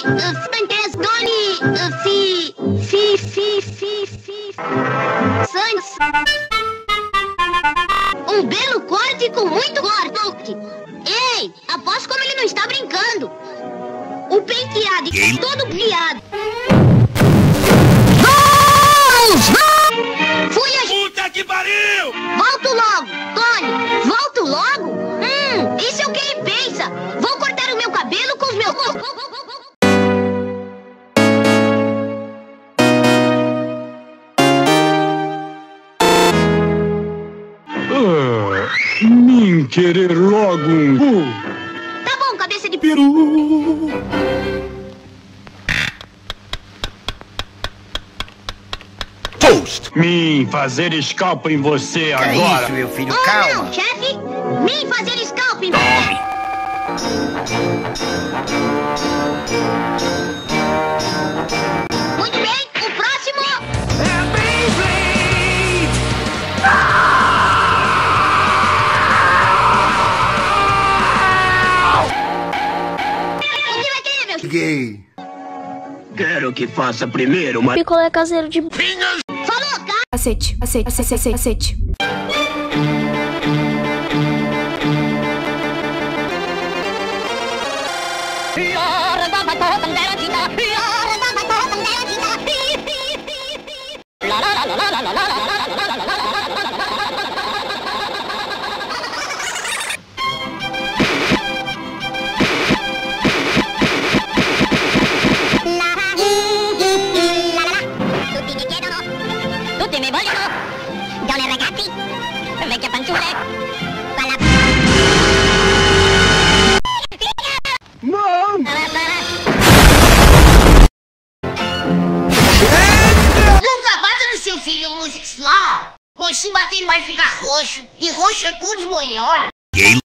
Santes, Doni, Si, Si, Si, Si, Si, Sans. Um belo corte com muito corte. Ei, aposto como ele não está brincando. O penteado está todo piado. Fui a... Puta que pariu! Volto logo, Tony. Volto logo? Hum, isso é o querer logo um uh, Tá bom, cabeça de... peru. Toast! Mim fazer escalpo em você É agora. isso, meu filho, Oh, calma. não, chefe. Vem fazer scalping. Muito Gay. Quero que faça primeiro uma. Picolé caseiro de Falou, cara. cacete, cacete, cacete, cacete. Tutti mi vogliono Donne e ragazzi Vecchie fanciulle Balla Não! Nunca bata no seu filho homossexual. Pois se bater ele vai ficar roxo. E roxo é cor de. Gay